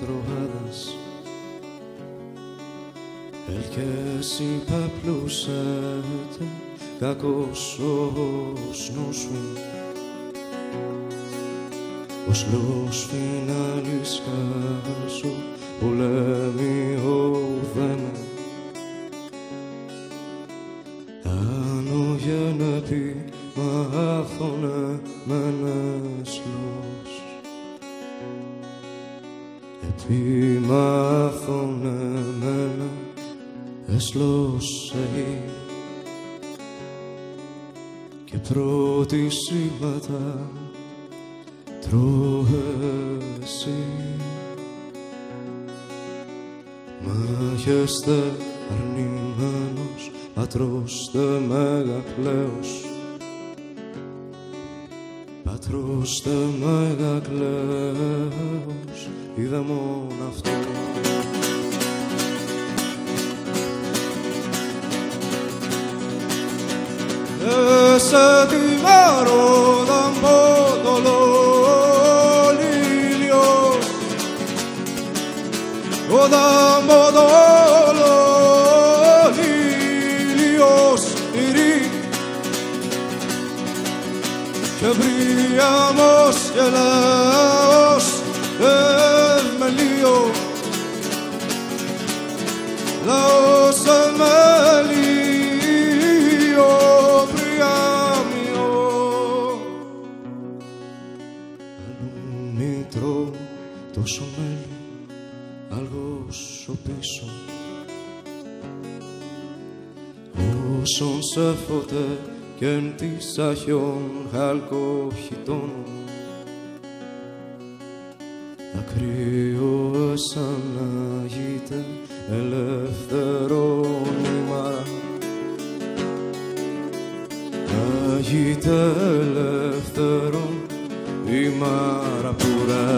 trovadas El que si παπλούσατε κακός ως νόσου. Ως los finales caso πολέμιο δέμε Άνω για να πει μάθονα με ένας λόγος Επί μάθονα με ένας λόγος και πρώτη σήματα τρώεσαι Μάγεστε αρνημένος, πατρώστε μεγαπλέος Πατρώστε μεγακλέος, είδα μόνο αυτό Εσέ τη μέρα Ο δάμπο το και βρίαμος και. Ε, Αλλού μήτρο τόσο μέλι αλγόσο πίσω. Όσον σε φωτέ και εν της αχιών χαλκοχιτών Ακραίο σαν να γείται ελεύθερον ημάρα η μαραπούρα.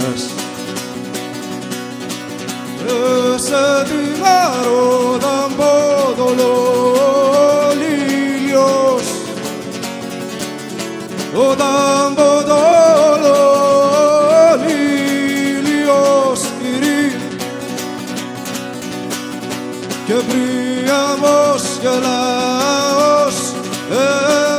Σε τη μάρο ταμπόδολο ήλιος. Ο ταμπόδολο. Και πριάμο και λαός. Ε,